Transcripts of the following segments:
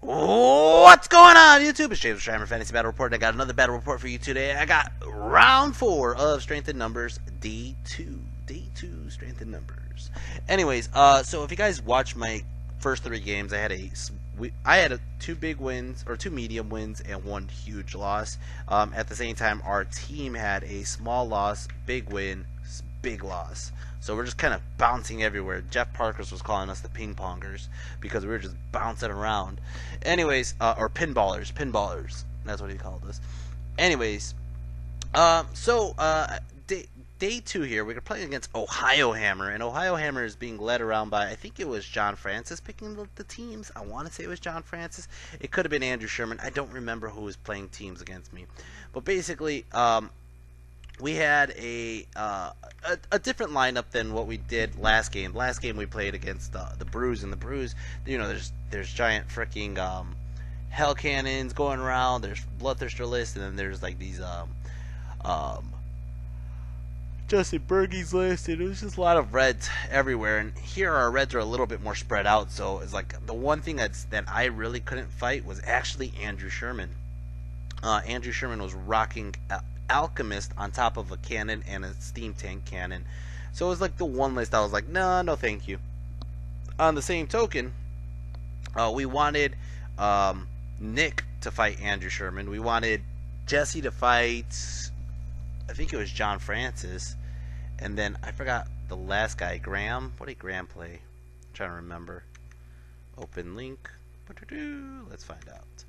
What's going on, YouTube? It's James ChiHammer Fantasy Battle Report. I got another battle report for you today. I got round four of Strength in Numbers D2. D2 Strength in Numbers. Anyways, uh, so if you guys watch my first three games, I had a I had a, two big wins or two medium wins and one huge loss. Um, at the same time, our team had a small loss, big win, big loss. So we're just kind of bouncing everywhere. Jeff Parkers was calling us the ping pongers because we were just bouncing around. Anyways, uh, or pinballers, pinballers. That's what he called us. Anyways, um, so uh, day, day two here, we're playing against Ohio Hammer, and Ohio Hammer is being led around by I think it was John Francis picking the, the teams. I want to say it was John Francis. It could have been Andrew Sherman. I don't remember who was playing teams against me, but basically, um, we had a, uh, a, a different lineup than what we did last game. Last game we played against the the Brews, and the Brews, you know, there's there's giant freaking um, hell cannons going around. There's bloodthirster list, and then there's like these um, um, Justin Bergey's list, and it was just a lot of reds everywhere. And here our reds are a little bit more spread out, so it's like the one thing that's that I really couldn't fight was actually Andrew Sherman. Uh, Andrew Sherman was rocking alchemist on top of a cannon and a steam tank cannon. So it was like the one list I was like, no, no, thank you. On the same token, uh, we wanted um, Nick to fight Andrew Sherman. We wanted Jesse to fight, I think it was John Francis, and then I forgot the last guy, Graham. What did Graham play? I'm trying to remember. Open link. Let's find out.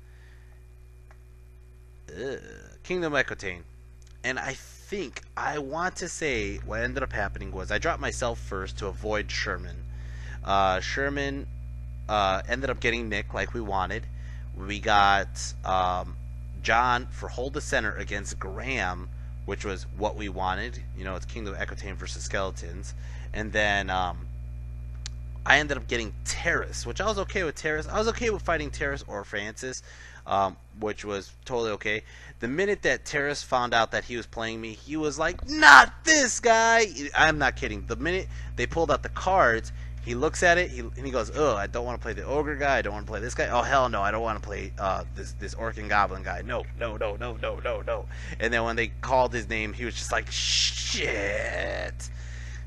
Ugh. Kingdom Equitaine and I think I want to say what ended up happening was I dropped myself first to avoid Sherman. Uh, Sherman uh, ended up getting Nick like we wanted. We got um, John for hold the center against Graham, which was what we wanted. You know, it's Kingdom Equitaine versus Skeletons, and then um, I ended up getting Terrace, which I was okay with Terrace. I was okay with fighting Terrace or Francis um, which was totally okay. The minute that Terrace found out that he was playing me, he was like, "Not this guy!" I'm not kidding. The minute they pulled out the cards, he looks at it he, and he goes, "Oh, I don't want to play the ogre guy. I don't want to play this guy. Oh hell no, I don't want to play uh, this this orc and goblin guy. No, no, no, no, no, no, no." And then when they called his name, he was just like, "Shit."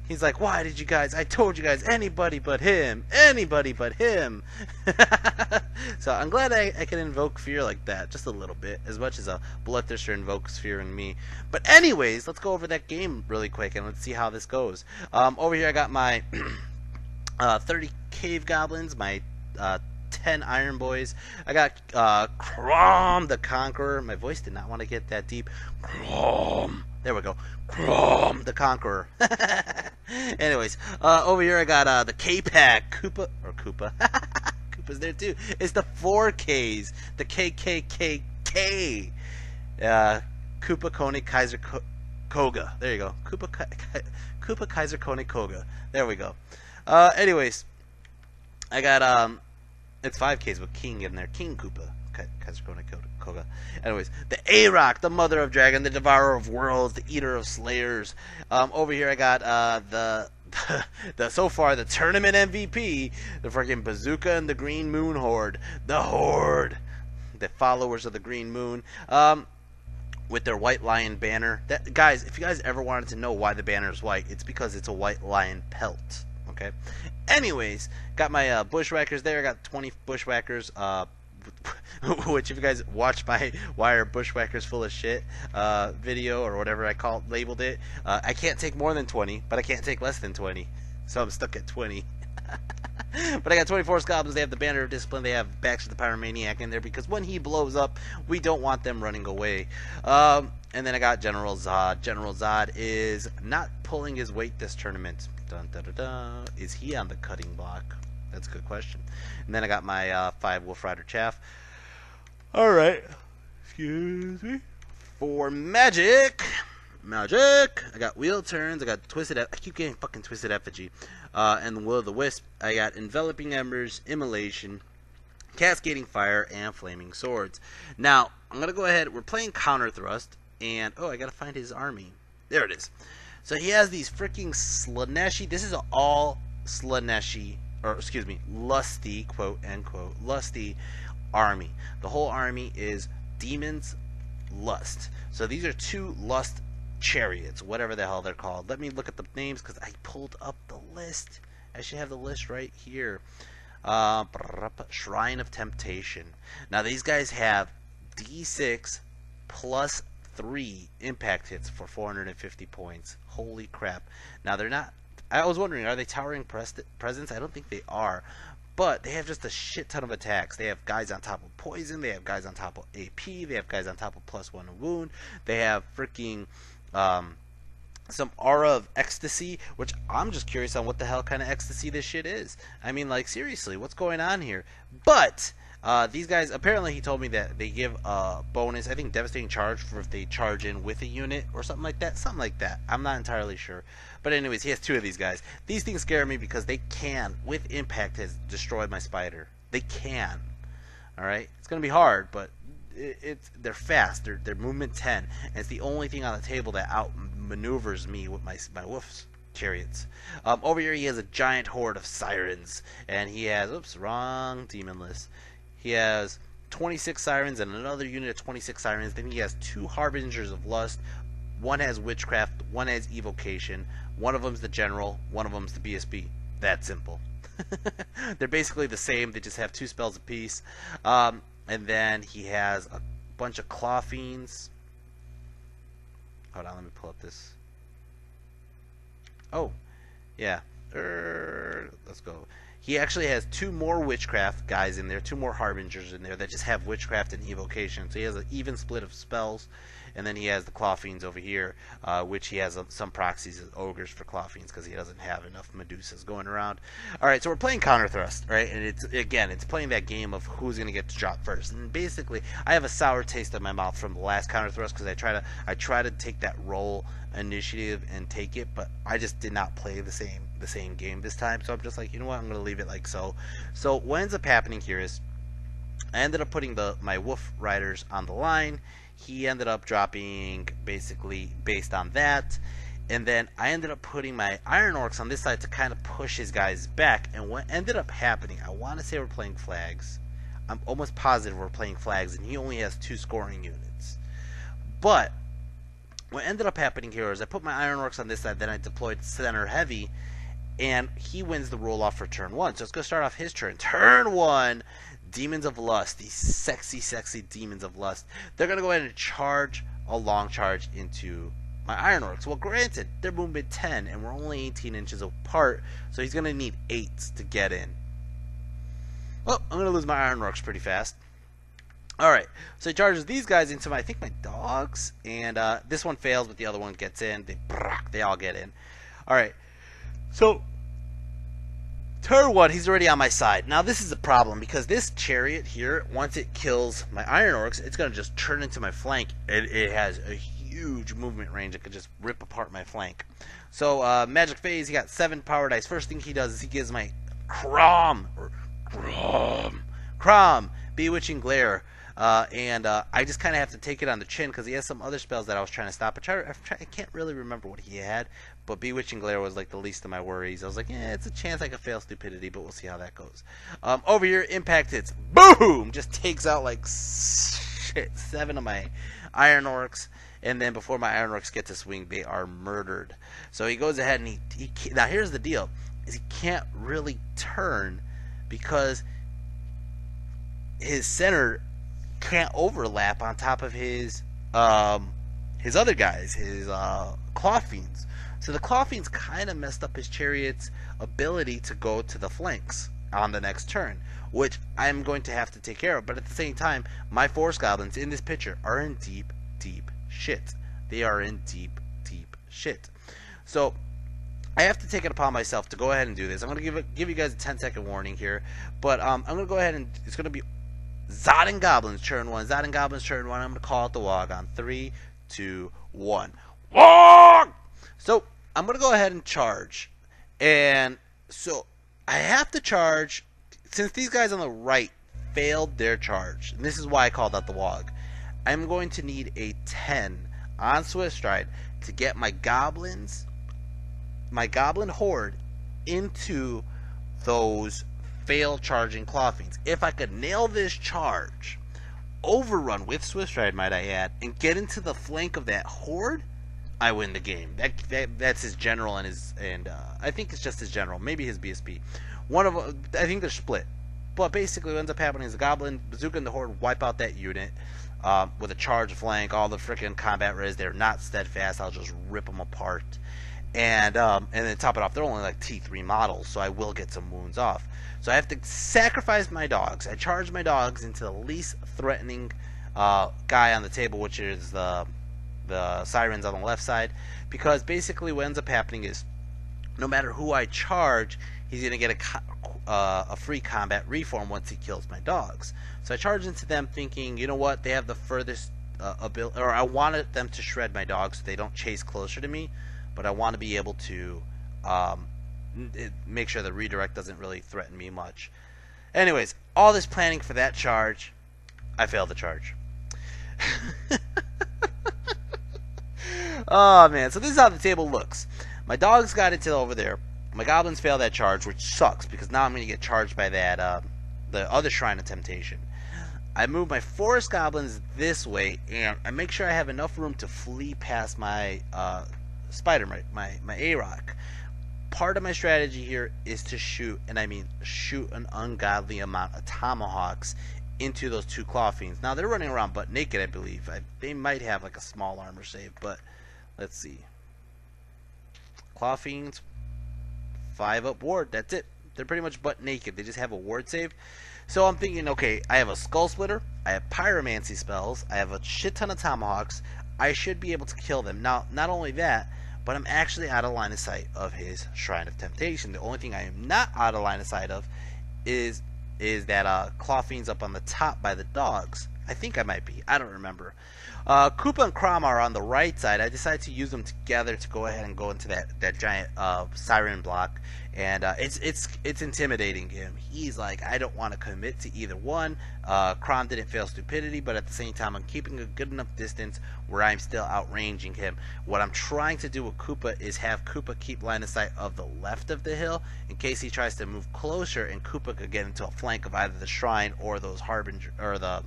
He's like, why did you guys? I told you guys, anybody but him, anybody but him. so I'm glad I, I can invoke fear like that, just a little bit, as much as a bloodthirster invokes fear in me. But anyways, let's go over that game really quick and let's see how this goes. Um, over here I got my uh, 30 cave goblins, my uh, 10 Iron Boys. I got uh, Crom the Conqueror. My voice did not want to get that deep. Crom. There we go. Crom the Conqueror. Anyways, uh, over here I got uh, the K-Pack Koopa or Koopa. Koopa's there too. It's the 4Ks. The KKKK. Uh, Koopa Kone Kaiser Koga. There you go. Koopa Koopa Kaiser Kone Koga. There we go. Uh, anyways, I got um, it's 5Ks with King in there. King Koopa. Kaiser Kone Koga. Anyways, the A-Rock, the Mother of Dragon, the Devourer of Worlds, the Eater of Slayers. Um, over here I got uh, the, the, the so far the tournament MVP, the freaking Bazooka and the Green Moon Horde, the Horde, the followers of the Green Moon. Um, with their white lion banner. That guys, if you guys ever wanted to know why the banner is white, it's because it's a white lion pelt. Okay. Anyways, got my uh, bushwhackers there. I got 20 bushwhackers. Uh, which if you guys watch my why are bushwhackers full of shit uh, video or whatever I called labeled it, uh, I can't take more than 20, but I can't take less than 20, so I'm stuck at 20. but I got 24 goblins. They have the banner of discipline. They have Baxter the Pyromaniac in there because when he blows up, we don't want them running away. Um, and then I got General Zod. General Zod is not pulling his weight this tournament. Dun, dun, dun. Is he on the cutting block? That's a good question. And then I got my uh, five Wolf Rider Chaff. All right. Excuse me. For magic, magic. I got wheel turns. I got twisted. I keep getting fucking twisted effigy. Uh, and will of the wisp. I got enveloping embers, immolation, cascading fire, and flaming swords. Now I'm gonna go ahead. We're playing counter thrust, and oh, I gotta find his army. There it is. So he has these freaking Slaaneshi. This is all Slaaneshi, or excuse me, lusty quote end quote lusty army. The whole army is demons, lust. So these are two lust chariots, whatever the hell they're called. Let me look at the names because I pulled up the list. I should have the list right here. Uh, Shrine of Temptation. Now these guys have D6 plus three impact hits for 450 points. Holy crap! Now they're not. I was wondering, are they towering presence? I don't think they are, but they have just a shit ton of attacks. They have guys on top of poison. They have guys on top of AP. They have guys on top of plus one wound. They have freaking um, some aura of ecstasy, which I'm just curious on what the hell kind of ecstasy this shit is. I mean, like seriously, what's going on here? But uh, these guys apparently he told me that they give a bonus. I think devastating charge for if they charge in with a unit or something like that. Something like that. I'm not entirely sure. But anyways, he has two of these guys. These things scare me because they can, with impact, has destroyed my spider. They can. All right, it's gonna be hard, but it, it's they're fast. They're they're movement ten, and it's the only thing on the table that outmaneuvers me with my my wolf's chariots. Um, over here, he has a giant horde of sirens, and he has oops, wrong demon list. He has 26 sirens and another unit of 26 sirens. Then he has two harbingers of lust. One has witchcraft. One has evocation. One of them's the general. One of them's the BSB. That simple. They're basically the same. They just have two spells apiece. Um, and then he has a bunch of claw fiends. Hold on, let me pull up this. Oh, yeah. Er, let's go. He actually has two more witchcraft guys in there, two more harbingers in there that just have witchcraft and evocation. So he has an even split of spells and then he has the claw fiends over here, uh, which he has uh, some proxies as ogres for claw fiends because he doesn't have enough Medusas going around. All right, so we're playing counter thrust, right? And it's again, it's playing that game of who's going to get to drop first. And basically, I have a sour taste in my mouth from the last counter thrust because I try to I try to take that role initiative and take it, but I just did not play the same the same game this time. So I'm just like, you know what, I'm going to leave it like so. So what ends up happening here is I ended up putting the my wolf riders on the line he ended up dropping basically based on that. And then I ended up putting my Iron Orcs on this side to kind of push his guys back. And what ended up happening, I want to say we're playing flags. I'm almost positive we're playing flags, and he only has two scoring units. But what ended up happening here is I put my Iron Orcs on this side, then I deployed center heavy, and he wins the roll off for turn one. So let's go start off his turn. Turn one, Demons of Lust, these sexy, sexy Demons of Lust, they're going to go ahead and charge a long charge into my Iron Orcs. Well, granted, they're movement 10, and we're only 18 inches apart, so he's going to need 8s to get in. Well, I'm going to lose my Iron Orcs pretty fast. Alright, so he charges these guys into my, I think my dogs, and uh, this one fails, but the other one gets in. They, they all get in. Alright, so Turn one, he's already on my side. Now this is a problem because this chariot here, once it kills my iron orcs, it's gonna just turn into my flank. It, it has a huge movement range. It could just rip apart my flank. So uh, magic phase, he got seven power dice. First thing he does is he gives my Crom or Crom Crom bewitching glare. Uh, and uh, I just kind of have to take it on the chin because he has some other spells that I was trying to stop. I, try, I, try, I can't really remember what he had, but Bewitching Glare was like the least of my worries. I was like, yeah, it's a chance I could fail Stupidity, but we'll see how that goes. Um, over here, Impact hits. Boom! Just takes out like shit, seven of my Iron Orcs. And then before my Iron Orcs get to swing, they are murdered. So he goes ahead and he, he now here's the deal: is he can't really turn because his center can't overlap on top of his um, his other guys, his uh, claw fiends. So the claw fiends kind of messed up his chariot's ability to go to the flanks on the next turn, which I'm going to have to take care of. But at the same time, my force goblins in this picture are in deep, deep shit. They are in deep, deep shit. So I have to take it upon myself to go ahead and do this. I'm going to give give you guys a 10 second warning here, but um, I'm going to go ahead and it's going to be Zod and Goblins turn one. Zod and Goblins turn one. I'm going to call it the Wog on three, two, one. Wog! So I'm going to go ahead and charge. And so I have to charge since these guys on the right failed their charge. And this is why I called out the Wog. I'm going to need a 10 on Swift Stride to get my goblins, my goblin horde into those fail charging claw fiends. If I could nail this charge, overrun with Swift Stride, might I add, and get into the flank of that horde, I win the game. That, that that's his general and his and uh, I think it's just his general, maybe his BSB. One of I think they're split, but basically what ends up happening is the Goblin, Bazooka, and the Horde wipe out that unit. Um, with a charge flank, all the freaking combat res, they're not steadfast. I'll just rip them apart, and um, and then top it off, they're only like T3 models, so I will get some wounds off. So I have to sacrifice my dogs. I charge my dogs into the least threatening uh, guy on the table, which is the the sirens on the left side, because basically what ends up happening is no matter who I charge, he's going to get a, uh, a free combat reform once he kills my dogs. So I charge into them thinking, you know what, they have the furthest uh, ability, or I wanted them to shred my dogs so they don't chase closer to me, but I want to be able to um, make sure the redirect doesn't really threaten me much. Anyways, all this planning for that charge, I failed the charge. oh man, so this is how the table looks. My dogs got it over there. My goblins fail that charge, which sucks because now I'm going to get charged by that uh, the other Shrine of Temptation. I move my forest goblins this way, and I make sure I have enough room to flee past my uh, spider, my my, my A-Rock part of my strategy here is to shoot, and I mean shoot an ungodly amount of tomahawks into those two claw fiends. Now they're running around butt naked, I believe. I, they might have like a small armor save, but let's see. Claw fiends, five up ward. That's it. They're pretty much butt naked. They just have a ward save. So I'm thinking, okay, I have a skull splitter, I have pyromancy spells, I have a shit ton of tomahawks. I should be able to kill them. Now, not only that, but I'm actually out of line of sight of his Shrine of Temptation. The only thing I am not out of line of sight of is is that uh, Claw Fiend's up on the top by the dogs. I think I might be. I don't remember. Uh, Koopa and Crom are on the right side. I decided to use them together to go ahead and go into that, that giant uh, siren block and uh, it's it's it's intimidating him. He's like, I don't want to commit to either one. Uh, Crom didn't fail stupidity, but at the same time, I'm keeping a good enough distance where I'm still outranging him. What I'm trying to do with Koopa is have Koopa keep line of sight of the left of the hill in case he tries to move closer, and Koopa could get into a flank of either the shrine or those harbinger or the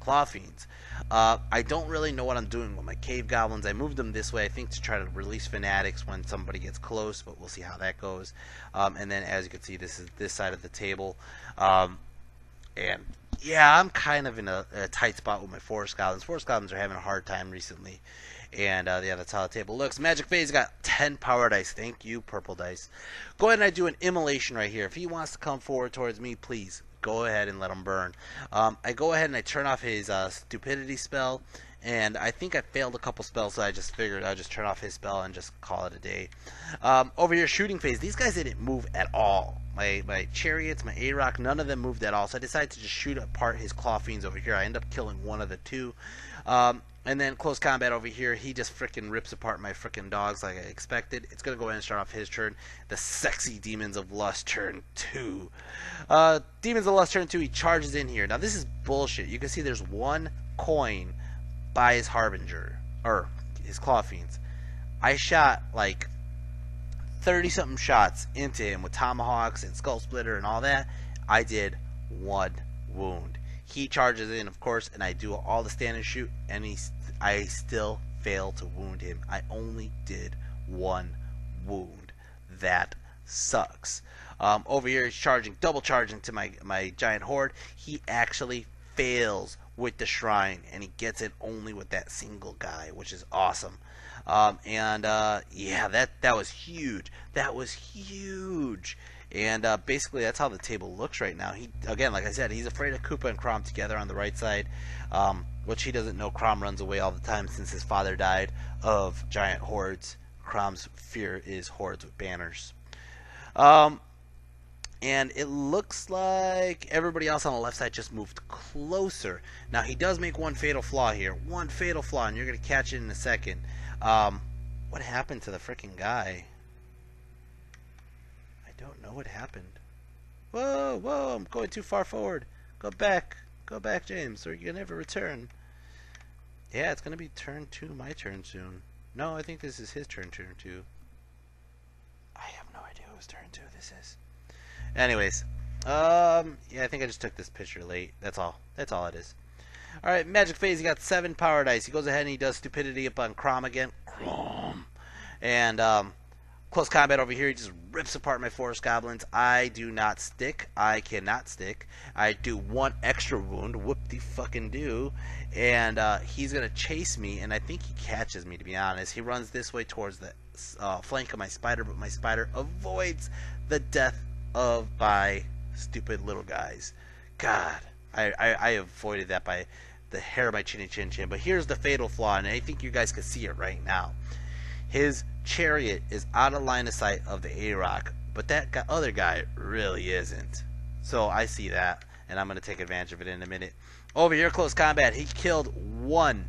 claw fiends. Uh, I don't really know what I'm doing with my cave goblins. I moved them this way, I think, to try to release fanatics when somebody gets close, but we'll see how that goes. Um, and then, as you can see, this is this side of the table. Um, and yeah, I'm kind of in a, a, tight spot with my forest goblins. Forest goblins are having a hard time recently. And uh, yeah, that's how the table looks. Magic Phase got 10 power dice. Thank you, purple dice. Go ahead and I do an immolation right here. If he wants to come forward towards me, please go ahead and let him burn. Um, I go ahead and I turn off his uh, stupidity spell, and I think I failed a couple spells, so I just figured I'd just turn off his spell and just call it a day. Um, over here, shooting phase, these guys didn't move at all. My my chariots, my A-Rock, none of them moved at all, so I decided to just shoot apart his claw fiends over here. I end up killing one of the two. Um, and then close combat over here, he just freaking rips apart my freaking dogs like I expected. It's gonna go ahead and start off his turn. The sexy Demons of Lust turn two. Uh, Demons of Lust turn two. He charges in here. Now this is bullshit. You can see there's one coin by his Harbinger or his Claw Fiends. I shot like 30 something shots into him with tomahawks and skull splitter and all that. I did one wound. He charges in, of course, and I do all the stand and shoot, and he, I still fail to wound him. I only did one wound. That sucks. Um, over here, he's charging, double charging to my my giant horde. He actually fails with the shrine, and he gets it only with that single guy, which is awesome. Um, and uh, yeah, that that was huge. That was huge. And uh, basically, that's how the table looks right now. He again, like I said, he's afraid of Koopa and Crom together on the right side, um, which he doesn't know. Crom runs away all the time since his father died of giant hordes. Crom's fear is hordes with banners. Um, and it looks like everybody else on the left side just moved closer. Now he does make one fatal flaw here, one fatal flaw, and you're gonna catch it in a second. Um, what happened to the freaking guy? Don't know what happened. Whoa, whoa, I'm going too far forward. Go back. Go back, James, or you'll never return. Yeah, it's going to be turn two, my turn soon. No, I think this is his turn, turn two. I have no idea whose turn two this is. Anyways, um, yeah, I think I just took this picture late. That's all. That's all it is. All right, Magic Phase. He got seven power dice. He goes ahead and he does stupidity up on Crom again. Crom. And um, close combat over here. He just rips apart my forest goblins. I do not stick. I cannot stick. I do one extra wound. Whoop the fucking do. And uh, he's gonna chase me, and I think he catches me. To be honest, he runs this way towards the uh, flank of my spider, but my spider avoids the death of my stupid little guys. God, I, I, I avoided that by the hair of my chinny chin chin. But here's the fatal flaw, and I think you guys can see it right now. His chariot is out of line of sight of the A Rock, but that guy, other guy really isn't. So I see that, and I'm going to take advantage of it in a minute. Over here, close combat, he killed one,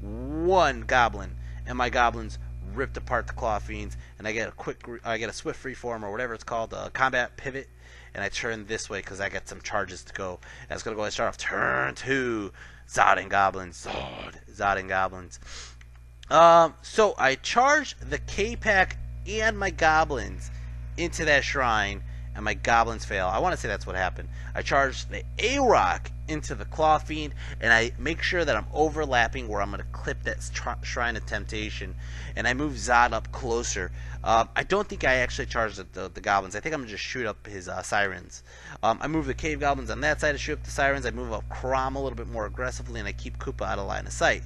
one goblin, and my goblins ripped apart the claw fiends, and I get a quick, I get a swift reform or whatever it's called, a combat pivot, and I turn this way because I got some charges to go. It's gonna go ahead and start off turn two, Zod and goblins, Zod, Zod and goblins. Um, so I charge the K pack and my goblins into that shrine, and my goblins fail. I want to say that's what happened. I charge the A Rock into the Claw Fiend, and I make sure that I'm overlapping where I'm going to clip that Shrine of Temptation, and I move Zod up closer. Um, I don't think I actually charge the, the, the, goblins. I think I'm going to just shoot up his uh, sirens. Um, I move the cave goblins on that side to shoot up the sirens. I move up Crom a little bit more aggressively, and I keep Koopa out of line of sight.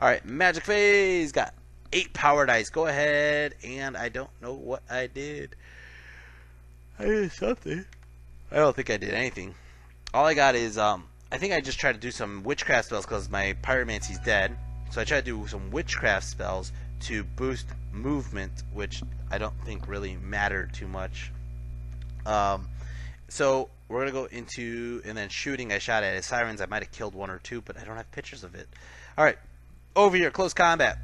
All right, Magic Phase got eight power dice. Go ahead, and I don't know what I did. I did something. I don't think I did anything. All I got is um, I think I just tried to do some witchcraft spells because my pyromancy's dead. So I tried to do some witchcraft spells to boost movement, which I don't think really mattered too much. Um, so we're gonna go into and then shooting. I shot at his sirens. I might have killed one or two, but I don't have pictures of it. All right, over here, close combat.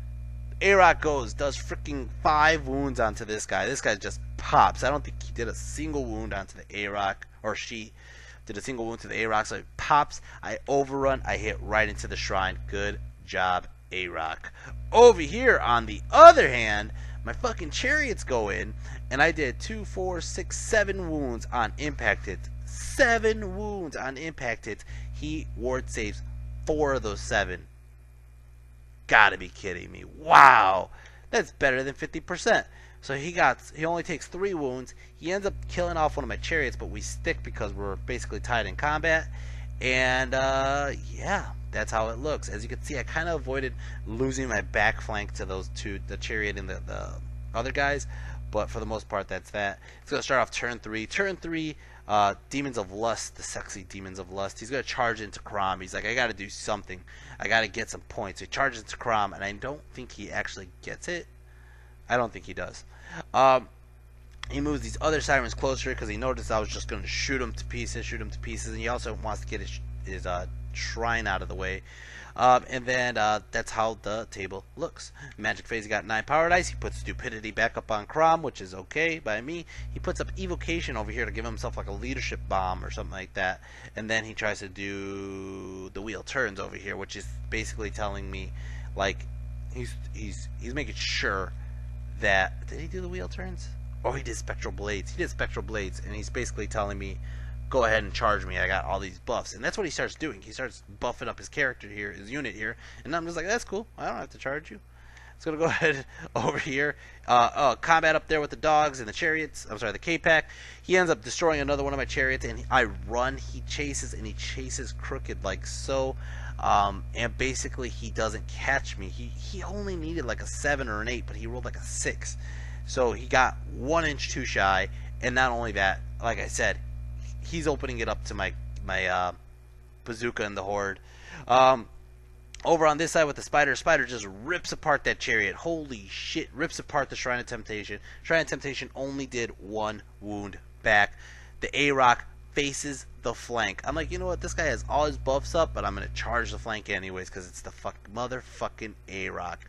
A-Rock goes, does freaking five wounds onto this guy. This guy just pops. I don't think he did a single wound onto the A-Rock, or she did a single wound to the A-Rock. So it pops, I overrun, I hit right into the shrine. Good job, A-Rock. Over here, on the other hand, my fucking chariots go in, and I did two, four, six, seven wounds on impact hits. Seven wounds on impact hits. He ward saves four of those seven gotta be kidding me. Wow. That's better than 50%. So he got he only takes three wounds. He ends up killing off one of my chariots, but we stick because we're basically tied in combat. And uh, yeah, that's how it looks. As you can see, I kind of avoided losing my back flank to those two, the chariot and the, the other guys. But for the most part, that's that. It's gonna start off turn three. Turn three, uh, Demons of Lust, the sexy Demons of Lust. He's gonna charge into Crom. He's like, I gotta do something. I gotta get some points. he charges into Crom, and I don't think he actually gets it. I don't think he does. Um, he moves these other sirens closer because he noticed I was just gonna shoot him to pieces, shoot him to pieces, and he also wants to get his his uh, shrine out of the way. Um, and then uh, that's how the table looks. Magic Phase got 9 Power Dice. He puts Stupidity back up on Crom, which is okay by me. He puts up Evocation over here to give himself like a leadership bomb or something like that. And then he tries to do the wheel turns over here, which is basically telling me like he's he's he's making sure that did he do the wheel turns? Oh, he did Spectral Blades. He did Spectral Blades, and he's basically telling me go ahead and charge me. I got all these buffs. And that's what he starts doing. He starts buffing up his character here, his unit here. And I'm just like, that's cool. I don't have to charge you. It's going to go ahead over here. Uh, uh, combat up there with the dogs and the chariots. I'm sorry, the K-Pack. He ends up destroying another one of my chariots. And I run. He chases, and he chases crooked like so. Um, and basically, he doesn't catch me. He, he only needed like a 7 or an 8, but he rolled like a 6. So he got one inch too shy. And not only that, like I said, he's opening it up to my my uh, bazooka and the horde. Um, over on this side with the spider, spider just rips apart that chariot. Holy shit! Rips apart the shrine of temptation. Shrine of temptation only did one wound back. The A Rock faces the flank. I'm like, you know what? This guy has all his buffs up, but I'm gonna charge the flank anyways because it's the fuck motherfucking A Rock,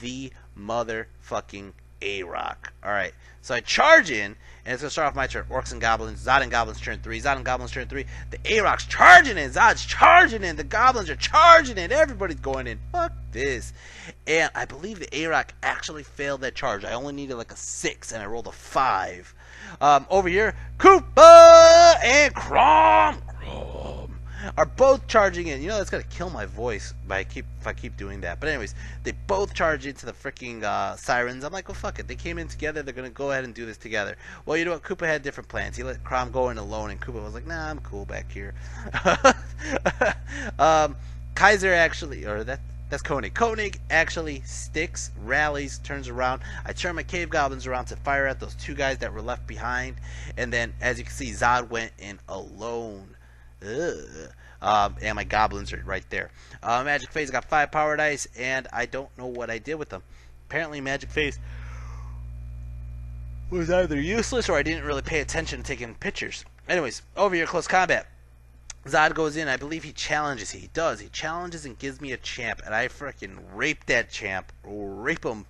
the motherfucking A Rock. All right, so I charge in, and it's to start off my turn. Orcs and Goblins. Zod and Goblins turn 3. Zod and Goblins turn 3. The A-Rock's charging in. Zod's charging in. The Goblins are charging in. Everybody's going in. Fuck this. And I believe the A-Rock actually failed that charge. I only needed like a 6, and I rolled a 5. Um, over here, Koopa and. Crom are both charging in. You know that's gonna kill my voice by keep if I keep doing that. But anyways, they both charge into the freaking uh, sirens. I'm like, well, fuck it. They came in together. They're gonna go ahead and do this together. Well, you know what? Koopa had different plans. He let Crom go in alone, and Koopa was like, nah, I'm cool back here. um, Kaiser actually, or that that's Koenig. Koenig actually sticks, rallies, turns around. I turn my cave goblins around to fire at those two guys that were left behind. And then, as you can see, Zod went in alone. Um, and my goblins are right there. Uh, Magic Phase got five power dice, and I don't know what I did with them. Apparently, Magic Phase was either useless or I didn't really pay attention to taking pictures. Anyways, over here, close combat. Zod goes in. I believe he challenges. He does. He challenges and gives me a champ, and I freaking rape that champ. Rape him.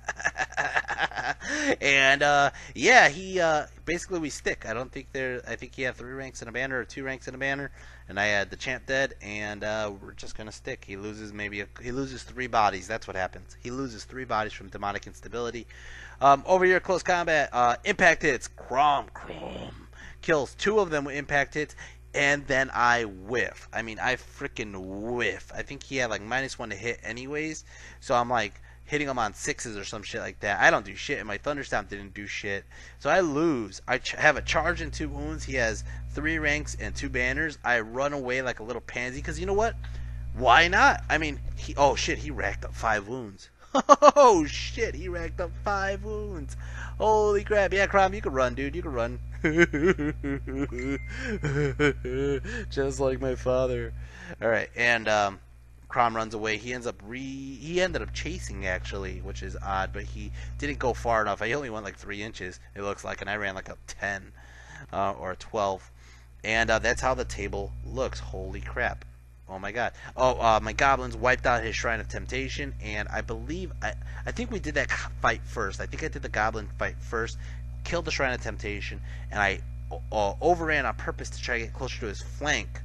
and uh, yeah, he uh, basically we stick. I don't think there. I think he had three ranks in a banner or two ranks in a banner, and I had the champ dead, and uh, we're just gonna stick. He loses maybe a, he loses three bodies. That's what happens. He loses three bodies from demonic instability. Um, over here, close combat. Uh, impact hits. Crom crom kills two of them with impact hits, and then I whiff. I mean, I freaking whiff. I think he had like minus one to hit anyways, so I'm like hitting him on sixes or some shit like that. I don't do shit, and my Thunderstomp didn't do shit. So I lose. I ch- have a charge and two wounds. He has three ranks and two banners. I run away like a little pansy because you know what? Why not? I mean, he. Oh shit, he racked up five wounds. Oh shit, he racked up five wounds. Holy crap! Yeah, Crom, you can run, dude. You can run. Just like my father. All right, and um, Crom runs away. He ends up re he ended up chasing actually, which is odd, but he didn't go far enough. I only went like three inches. It looks like, and I ran like a ten uh, or a twelve, and uh, that's how the table looks. Holy crap! Oh my god. Oh, uh, my goblins wiped out his Shrine of Temptation, and I believe I I think we did that fight first. I think I did the goblin fight first, killed the Shrine of Temptation, and I uh, overran on purpose to try to get closer to his flank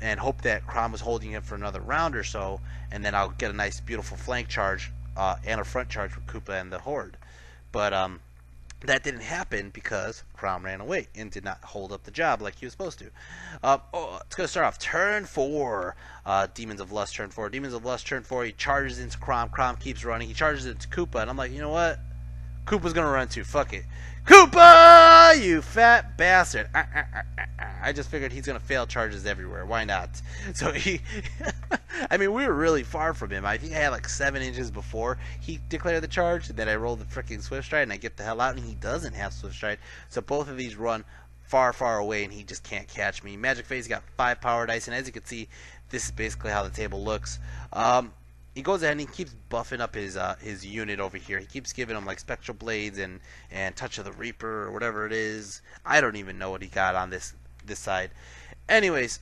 and hope that Crom was holding him for another round or so, and then I'll get a nice, beautiful flank charge uh, and a front charge with Koopa and the Horde. But um, that didn't happen because Crom ran away and did not hold up the job like he was supposed to. Uh, oh, it's going to start off turn four. Uh, Demons of Lust turn four. Demons of Lust turn four. He charges into Crom. Crom keeps running. He charges into Koopa, and I'm like, you know what? Koopa's going to run too. Fuck it. Koopa, you fat bastard. Ah, ah, ah, I just figured he's going to fail charges everywhere. Why not? So he, I mean, we were really far from him. I think I had like seven inches before he declared the charge. And then I rolled the freaking Swift Stride and I get the hell out. And he doesn't have Swift Stride. So both of these run far, far away and he just can't catch me. Magic Phase got five power dice. And as you can see, this is basically how the table looks. Um, he goes ahead and he keeps buffing up his uh, his unit over here. He keeps giving him like spectral blades and and touch of the reaper or whatever it is. I don't even know what he got on this this side. Anyways,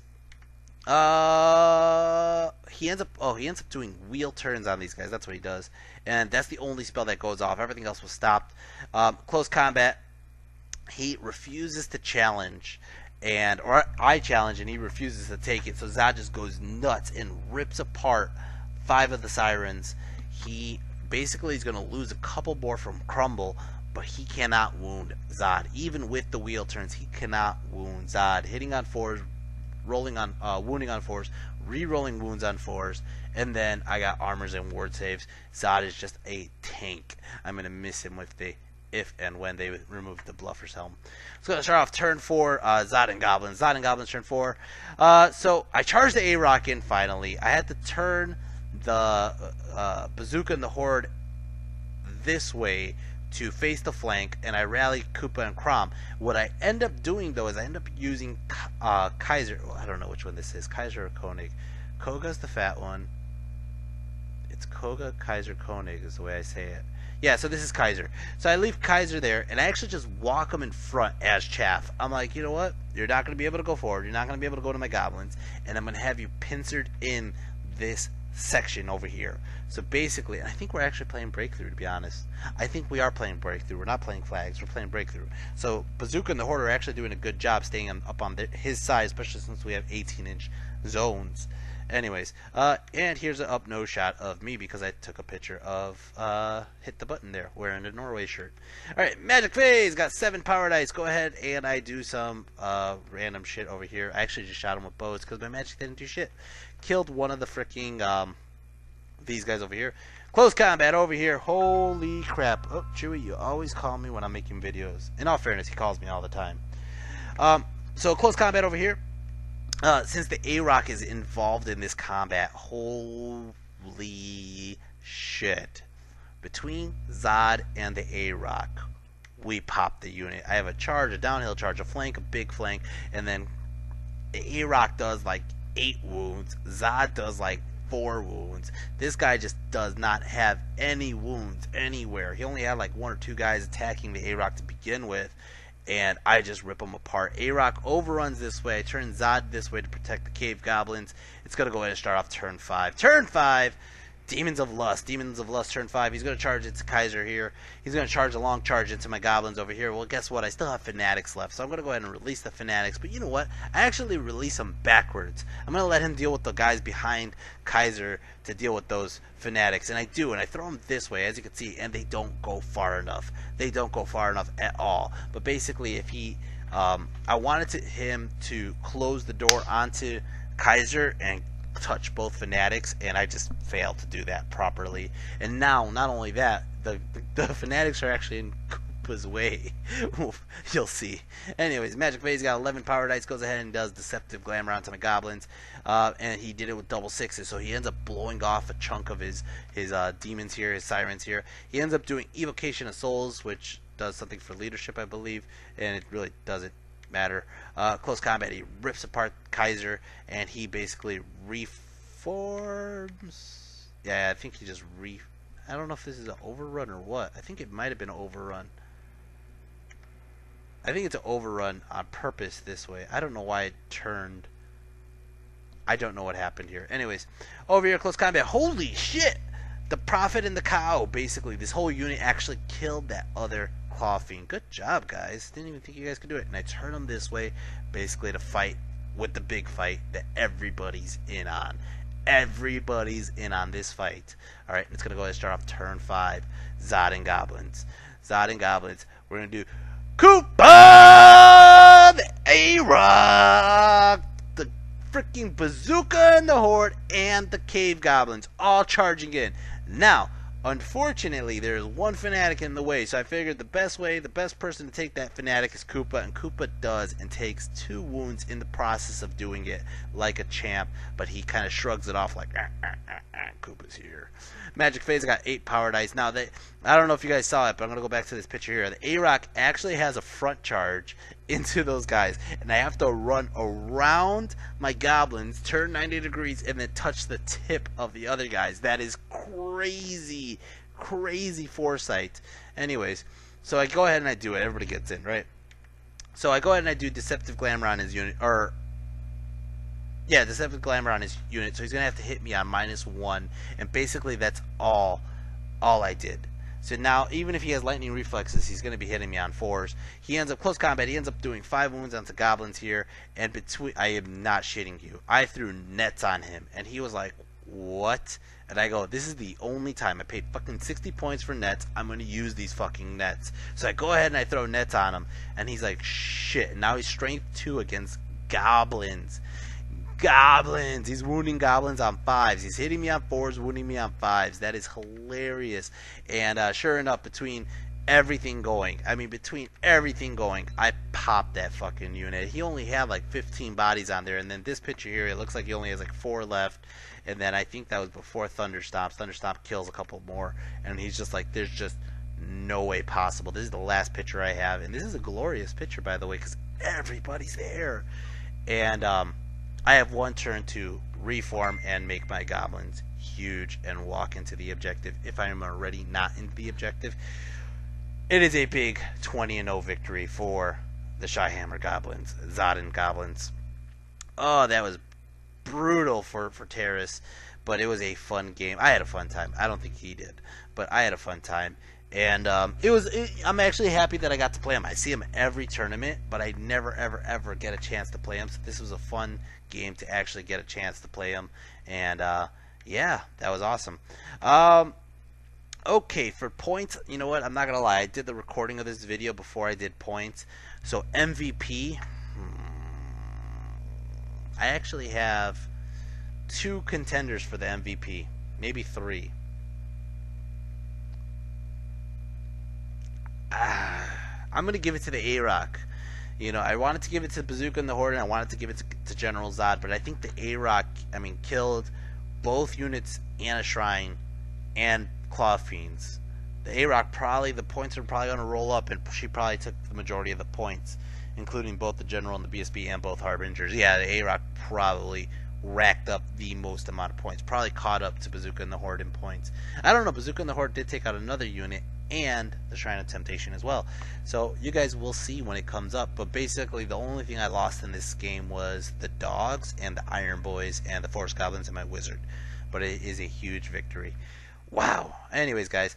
uh, he ends up oh he ends up doing wheel turns on these guys. That's what he does, and that's the only spell that goes off. Everything else was stopped. Um, close combat. He refuses to challenge and or I challenge and he refuses to take it. So Zod just goes nuts and rips apart five of the sirens. He basically is going to lose a couple more from Crumble, but he cannot wound Zod. Even with the wheel turns, he cannot wound Zod. Hitting on fours, rolling on, uh, wounding on fours, re-rolling wounds on fours, and then I got armors and ward saves. Zod is just a tank. I'm going to miss him with the if and when they remove the Bluffer's Helm. So to start off turn four, uh, Zod and Goblins. Zod and Goblins turn four. Uh, so I charged the A-Rock in finally. I had to turn the uh, bazooka and the horde this way to face the flank, and I rally Koopa and Crom. What I end up doing though is I end up using uh, Kaiser. Well, I don't know which one this is, Kaiser or Koenig. Koga's the fat one. It's Koga, Kaiser, Koenig is the way I say it. Yeah, so this is Kaiser. So I leave Kaiser there, and I actually just walk him in front as Chaff. I'm like, you know what? You're not going to be able to go forward. You're not going to be able to go to my goblins, and I'm going to have you pincered in this section over here. So basically, I think we're actually playing Breakthrough, to be honest. I think we are playing Breakthrough. We're not playing Flags. We're playing Breakthrough. So Bazooka and the Horde are actually doing a good job staying up on his side, especially since we have 18-inch zones. Anyways, uh, and here's an up no shot of me because I took a picture of uh, hit the button there wearing a Norway shirt. All right, Magic Phase got seven power dice. Go ahead and I do some uh, random shit over here. I actually just shot him with bows because my magic didn't do shit. Killed one of the freaking um, these guys over here. Close combat over here. Holy crap! Oh, Chewy, you always call me when I'm making videos. In all fairness, he calls me all the time. Um, so close combat over here. Uh, since the A-Rock is involved in this combat, holy shit. Between Zod and the A-Rock, we pop the unit. I have a charge, a downhill charge, a flank, a big flank, and then A-Rock does like 8 wounds. Zod does like 4 wounds. This guy just does not have any wounds anywhere. He only had like one or two guys attacking the A-Rock to begin with and I just rip them apart. A-Rock overruns this way. I turn Zod this way to protect the cave goblins. It's going to go ahead and start off turn 5. Turn 5! Demons of Lust. Demons of Lust, turn 5. He's going to charge into Kaiser here. He's going to charge a long charge into my goblins over here. Well, guess what? I still have Fanatics left, so I'm going to go ahead and release the Fanatics. But you know what? I actually release them backwards. I'm going to let him deal with the guys behind Kaiser to deal with those Fanatics. And I do, and I throw them this way, as you can see, and they don't go far enough. They don't go far enough at all. But basically, if he... Um, I wanted to, him to close the door onto Kaiser and touch both fanatics, and I just failed to do that properly. And now, not only that, the the, the fanatics are actually in Koopa's way. You'll see. Anyways, Magic Phase got 11 power dice, goes ahead and does Deceptive Glamour onto the goblins, uh, and he did it with double sixes, so he ends up blowing off a chunk of his his uh, demons here, his sirens here. He ends up doing Evocation of Souls, which does something for leadership, I believe, and it really doesn't matter. Uh, close combat, he rips apart Kaiser, and he basically reforms. Yeah, I think he just re. I don't know if this is an overrun or what. I think it might have been overrun. I think it's an overrun on purpose this way. I don't know why it turned. I don't know what happened here. Anyways, over here, close combat. Holy shit! The Prophet and the Cow. Basically, this whole unit actually killed that other Claw Fiend. Good job, guys. Didn't even think you guys could do it. And I turn them this way, basically to fight with the big fight that everybody's in on. Everybody's in on this fight. All right, it's gonna go ahead and start off turn five. Zod and Goblins. Zod and Goblins. We're gonna do Koopa, the A-Rock, the freaking Bazooka and the Horde, and the Cave Goblins all charging in. Now, Unfortunately, there's one fanatic in the way, so I figured the best way, the best person to take that fanatic is Koopa, and Koopa does and takes two wounds in the process of doing it like a champ, but he kind of shrugs it off like, ah, ah, ah, ah, Koopa's here. Magic Phase got eight power dice. Now, they, I don't know if you guys saw it, but I'm going to go back to this picture here. The A-Rock actually has a front charge into those guys, and I have to run around my goblins, turn 90 degrees, and then touch the tip of the other guys. That is crazy, crazy foresight. Anyways, so I go ahead and I do it. Everybody gets in, right? So I go ahead and I do Deceptive Glamour on his unit, or yeah, Deceptive Glamour on his unit. So he's gonna have to hit me on minus one, and basically that's all, all I did. So now, even if he has lightning reflexes, he's going to be hitting me on fours. He ends up close combat. He ends up doing five wounds onto goblins here, and between I am not shitting you. I threw nets on him, and he was like, "What?" And I go, "This is the only time I paid fucking sixty points for nets. I'm going to use these fucking nets." So I go ahead and I throw nets on him, and he's like, "Shit!" And now he's strength two against goblins goblins. He's wounding goblins on fives. He's hitting me on fours, wounding me on fives. That is hilarious. And uh, sure enough, between everything going, I mean, between everything going, I popped that fucking unit. He only had like 15 bodies on there. And then this picture here, it looks like he only has like four left. And then I think that was before Thunderstomp. Thunderstomp kills a couple more. And he's just like, there's just no way possible. This is the last picture I have. And this is a glorious picture, by the way, because everybody's there. And, um, I have one turn to reform and make my goblins huge and walk into the objective if I am already not in the objective. It is a big 20 0 victory for the ChiHammer Goblins, Zod and Goblins. Oh, that was brutal for, for Terrace, but it was a fun game. I had a fun time. I don't think he did, but I had a fun time. and um, it was. It, I'm actually happy that I got to play him. I see him every tournament, but I never, ever, ever get a chance to play him. So this was a fun game to actually get a chance to play him, and uh, yeah, that was awesome. Um, okay, for points, you know what? I'm not gonna lie. I did the recording of this video before I did points. So MVP, hmm, I actually have two contenders for the MVP, maybe three. I'm gonna give it to the A-Rock. You know, I wanted to give it to Bazooka and the Horde, and I wanted to give it to, to General Zod, but I think the A-Rock, I mean, killed both units and a shrine and Claw Fiends. The A-Rock probably, the points are probably going to roll up, and she probably took the majority of the points, including both the General and the BSB and both Harbingers. Yeah, the A-Rock probably racked up the most amount of points. Probably caught up to Bazooka and the Horde in points. I don't know, Bazooka and the Horde did take out another unit and the Shrine of Temptation as well. So you guys will see when it comes up. But basically, the only thing I lost in this game was the dogs and the Iron Boys and the Forest Goblins and my Wizard. But it is a huge victory. Wow. Anyways, guys.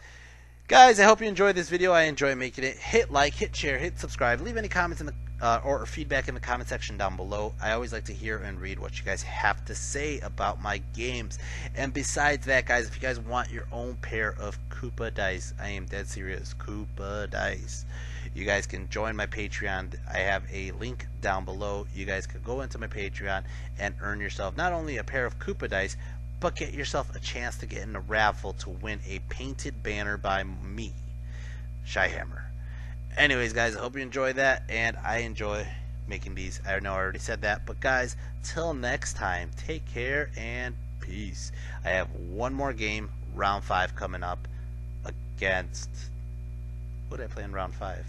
Guys, I hope you enjoyed this video. I enjoy making it. Hit like, hit share, hit subscribe. Leave any comments in the uh, or feedback in the comment section down below. I always like to hear and read what you guys have to say about my games. And besides that, guys, if you guys want your own pair of Koopa dice, I am dead serious. Koopa dice. You guys can join my Patreon. I have a link down below. You guys can go into my Patreon and earn yourself not only a pair of Koopa dice, but get yourself a chance to get in a raffle to win a painted banner by me, ChiHammer. Anyways, guys, I hope you enjoy that, and I enjoy making these. I know I already said that, but guys, till next time, take care and peace. I have one more game, round five, coming up against. What did I play in round five?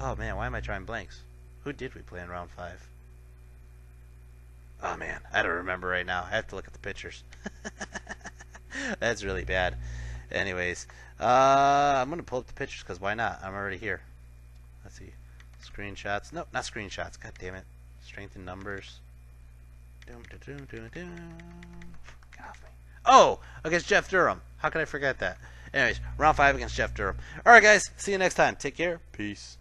Oh man, why am I trying blanks? Who did we play in round five? Oh man, I don't remember right now. I have to look at the pictures. That's really bad. Anyways, uh, I'm gonna pull up the pictures because why not? I'm already here. Let's see, screenshots. Nope, not screenshots. God damn it. Strength in numbers. Doom, doom, doom, doom. Oh, against Jeff Durham. How could I forget that? Anyways, round five against Jeff Durham. All right, guys. See you next time. Take care. Peace.